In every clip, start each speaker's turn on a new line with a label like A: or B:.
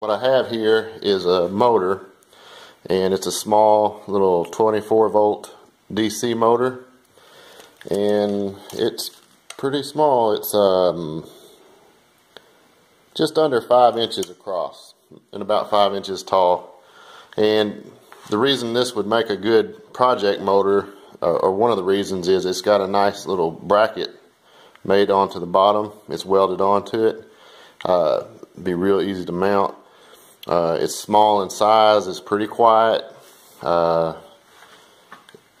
A: What I have here is a motor and it's a small little 24 volt DC motor and it's pretty small. It's um, just under five inches across and about five inches tall. And the reason this would make a good project motor uh, or one of the reasons is it's got a nice little bracket made onto the bottom. It's welded onto it. Uh, be real easy to mount uh, it's small in size, it's pretty quiet, uh,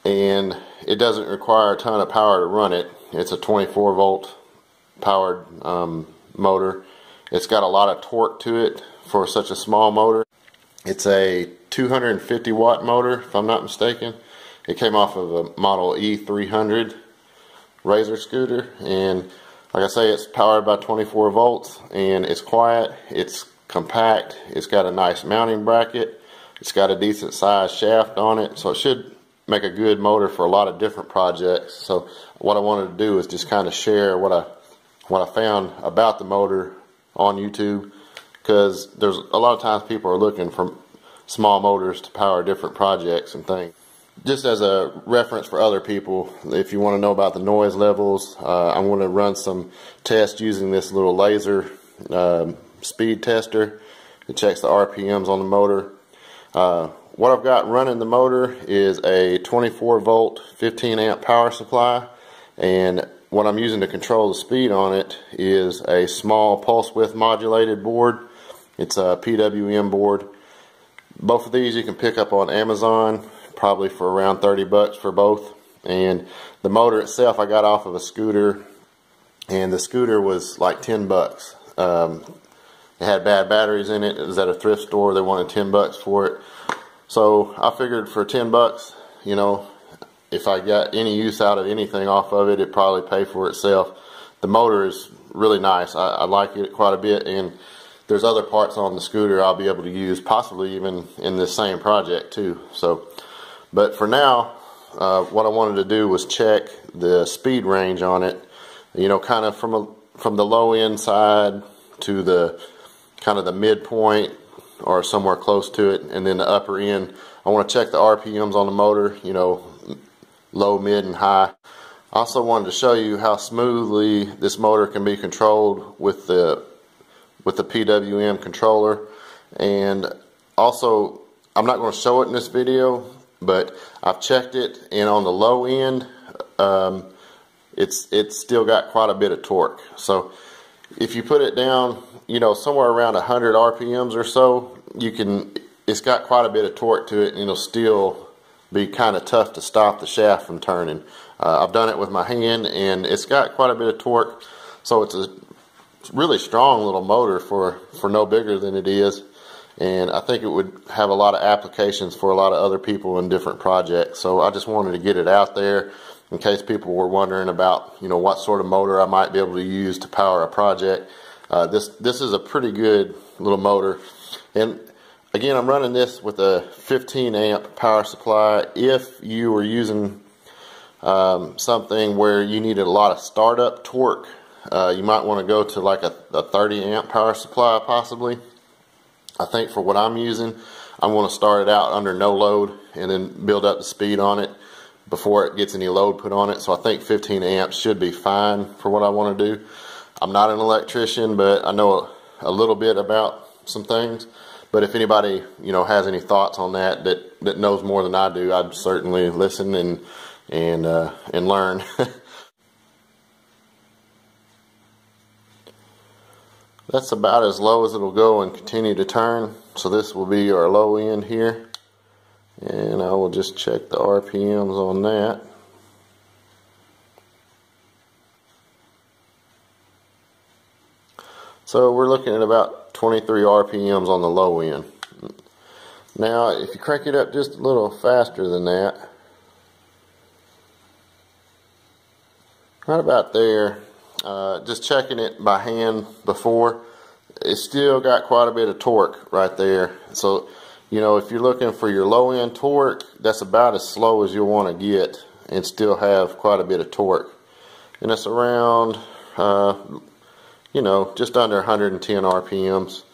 A: and it doesn't require a ton of power to run it. It's a 24 volt powered um, motor. It's got a lot of torque to it for such a small motor. It's a 250 watt motor, if I'm not mistaken. It came off of a Model E300 Razor scooter, and like I say, it's powered by 24 volts, and it's quiet. It's compact. It's got a nice mounting bracket. It's got a decent sized shaft on it, so it should make a good motor for a lot of different projects. So what I wanted to do is just kind of share what I what I found about the motor on YouTube because there's a lot of times people are looking for small motors to power different projects and things. Just as a reference for other people, if you want to know about the noise levels, uh, I'm going to run some tests using this little laser um, speed tester. It checks the RPMs on the motor. Uh, what I've got running the motor is a 24 volt 15 amp power supply and what I'm using to control the speed on it is a small pulse width modulated board. It's a PWM board. Both of these you can pick up on Amazon probably for around 30 bucks for both and the motor itself I got off of a scooter and the scooter was like 10 bucks. Um, it had bad batteries in it. It was at a thrift store. They wanted 10 bucks for it. So I figured for 10 bucks, you know, if I got any use out of anything off of it, it'd probably pay for itself. The motor is really nice. I, I like it quite a bit. And there's other parts on the scooter I'll be able to use, possibly even in this same project too. So, but for now, uh, what I wanted to do was check the speed range on it. You know, kind of from a from the low end side to the kind of the midpoint or somewhere close to it and then the upper end. I want to check the RPMs on the motor you know low mid and high. I also wanted to show you how smoothly this motor can be controlled with the with the PWM controller. And also I'm not going to show it in this video but I've checked it and on the low end um, it's it's still got quite a bit of torque. So if you put it down, you know, somewhere around 100 RPMs or so, you can, it's got quite a bit of torque to it and it'll still be kind of tough to stop the shaft from turning. Uh, I've done it with my hand and it's got quite a bit of torque. So it's a really strong little motor for, for no bigger than it is. And I think it would have a lot of applications for a lot of other people in different projects. So I just wanted to get it out there in case people were wondering about you know what sort of motor I might be able to use to power a project. Uh, this this is a pretty good little motor, and again I'm running this with a 15 amp power supply. If you were using um, something where you needed a lot of startup torque, uh, you might want to go to like a, a 30 amp power supply possibly. I think for what I'm using, I'm going to start it out under no load and then build up the speed on it before it gets any load put on it. So I think 15 amps should be fine for what I want to do. I'm not an electrician, but I know a, a, little bit about some things. But if anybody, you know, has any thoughts on that that, that knows more than I do, I'd certainly listen and and uh, and learn. That's about as low as it'll go and continue to turn. So this will be our low end here and I will just check the RPMs on that. So we're looking at about 23 RPMs on the low end. Now if you crank it up just a little faster than that, right about there, uh, just checking it by hand before, it's still got quite a bit of torque right there. So you know, if you're looking for your low end torque, that's about as slow as you'll want to get and still have quite a bit of torque. And it's around, uh, you know, just under 110 RPMs.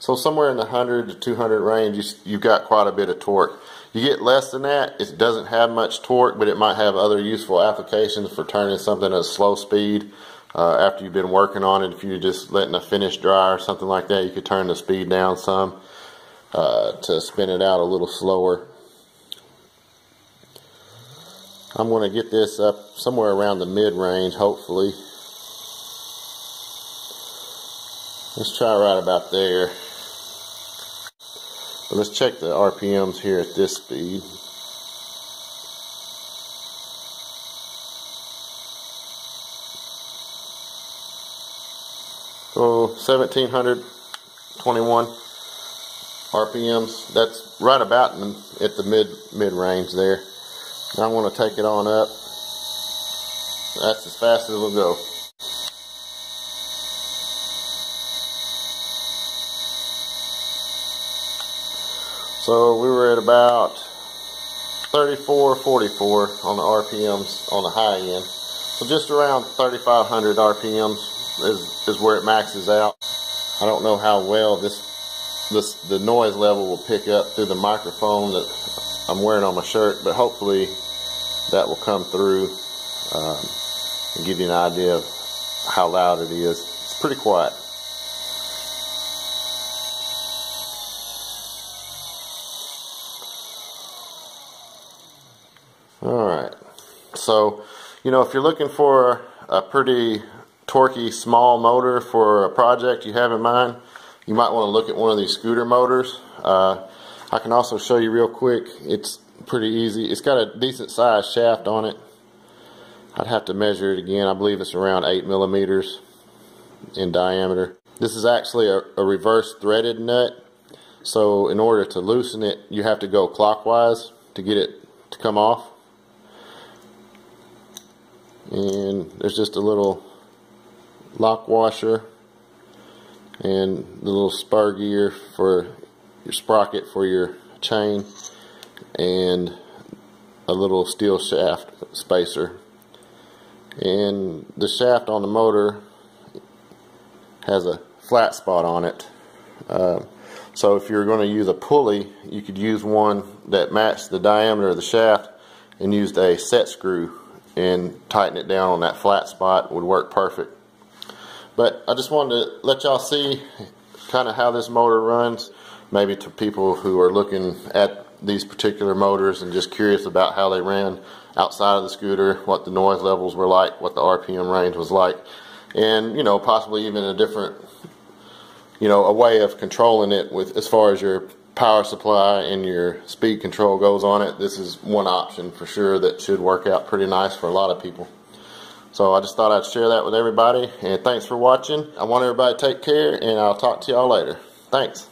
A: So somewhere in the 100 to 200 range, you, you've got quite a bit of torque. You get less than that, it doesn't have much torque, but it might have other useful applications for turning something at a slow speed. Uh, after you've been working on it, if you're just letting a finish dry or something like that, you could turn the speed down some uh, to spin it out a little slower. I'm going to get this up somewhere around the mid-range, hopefully. Let's try right about there. But let's check the RPMs here at this speed. So 1721 RPMs. That's right about in, at the mid mid range there. Now I'm going to take it on up. That's as fast as it'll go. So we were at about 34, 44 on the RPMs on the high end. So just around 3,500 RPMs is, is where it maxes out. I don't know how well this, the noise level will pick up through the microphone that I'm wearing on my shirt, but hopefully that will come through um, and give you an idea of how loud it is. It's pretty quiet. Alright, so you know if you're looking for a pretty torquey small motor for a project you have in mind, you might want to look at one of these scooter motors. Uh, I can also show you real quick, it's pretty easy. It's got a decent sized shaft on it. I'd have to measure it again. I believe it's around 8 millimeters in diameter. This is actually a, a reverse threaded nut. So in order to loosen it, you have to go clockwise to get it to come off and there's just a little lock washer and the little spur gear for your sprocket for your chain and a little steel shaft spacer. And the shaft on the motor has a flat spot on it. Uh, so if you're going to use a pulley you could use one that matched the diameter of the shaft and used a set screw and tighten it down on that flat spot. Would work perfect. But I just wanted to let y'all see kind of how this motor runs, maybe to people who are looking at these particular motors and just curious about how they ran outside of the scooter, what the noise levels were like, what the RPM range was like, and you know possibly even a different, you know, a way of controlling it with as far as your power supply and your speed control goes on it, this is one option for sure that should work out pretty nice for a lot of people. So I just thought I'd share that with everybody and thanks for watching. I want everybody to take care and I'll talk to y'all later. Thanks.